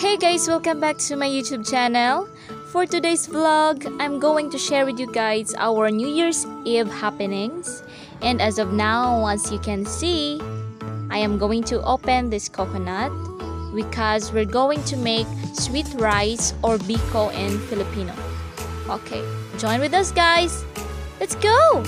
Hey guys, welcome back to my YouTube channel. For today's vlog, I'm going to share with you guys our New Year's Eve happenings. And as of now, as you can see, I am going to open this coconut because we're going to make sweet rice or biko in Filipino. Okay, join with us guys. Let's go!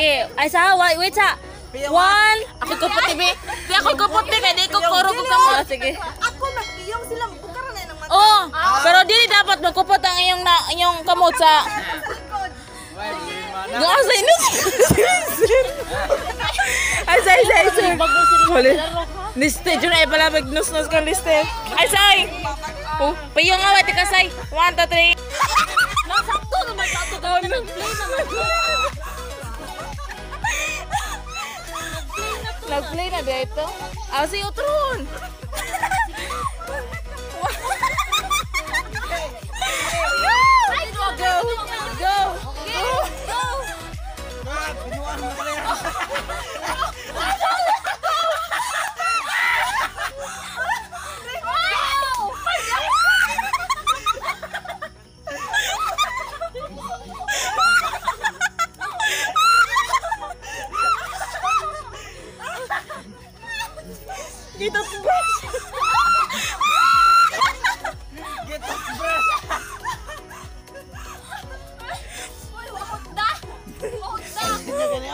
Sige, ay sa wait, wait sa. One. Ako kupot TV. Di ako kupot TV kay di ko kuro ko kamo. Oh, sige. Ako nagpiyong sila, bukaran na ng mata Oh, pero dili dapat magkupot ang iyong na iyong kamot sa Gasa ini. Ay say say say. Huli. Liste jud ay pala magnus-nus kan liste. Ay say. Oh, payo nga wati ka say. 1 2 3. Nasakto naman sa ito. Ng play naman. Nag-play na dito. Ah, si Utron. Go! Go! Go! Dito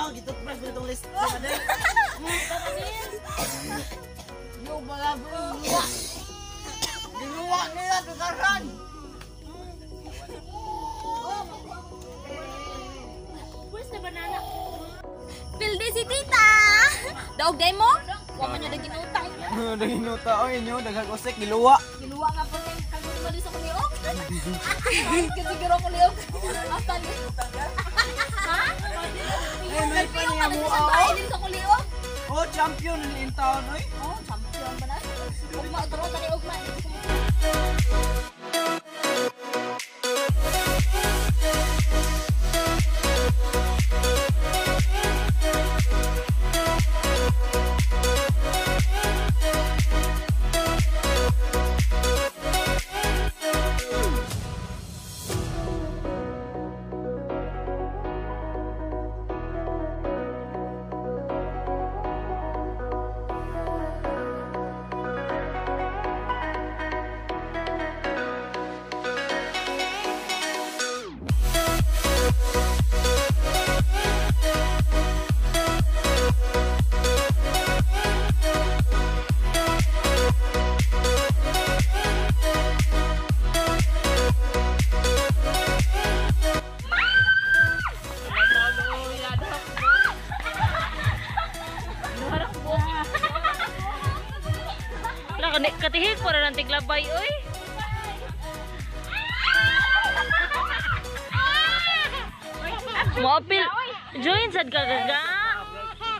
wow gitu pas berhitung list daripada Yo bala berdua nih ya sebenarnya, Daging nuta o inyo, daghang usik, giluwa. Giluwa nga po kay kagod mo sa kuliok. Kasi siguro kuliok. Hasta ni. Ha? Ay, pa niya mo din sa kuliok. Oh, champion in town, oy. Oh, champion ba na? Ugma, taro tani ugma. Wala Mo apil. Join sad ka gaga.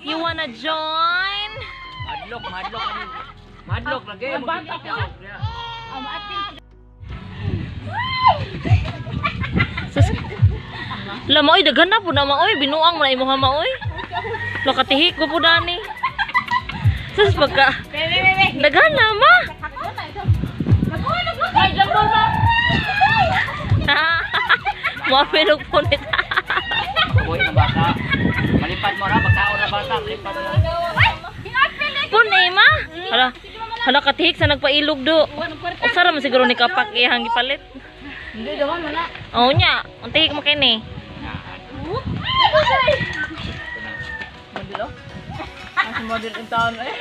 You wanna join? Madlock, madlock ani. Madlock lagi. Sus. Lama oy daghan na po na maoy binuang man imong hama oy. Lo katihik ko po dani. Sus pagka. Daghan na ma. Mo apil og punit. Na bata. Malipad mo ra, pagkaon na bata, malipad mo. Pun eh ma. Hala. Hala katihik sa nagpailog do. Usa ra man siguro ni kapak iyang gipalit. Hindi daw man na. Oo nya, ang tihik mo kini. Modelo. Ang model in town eh.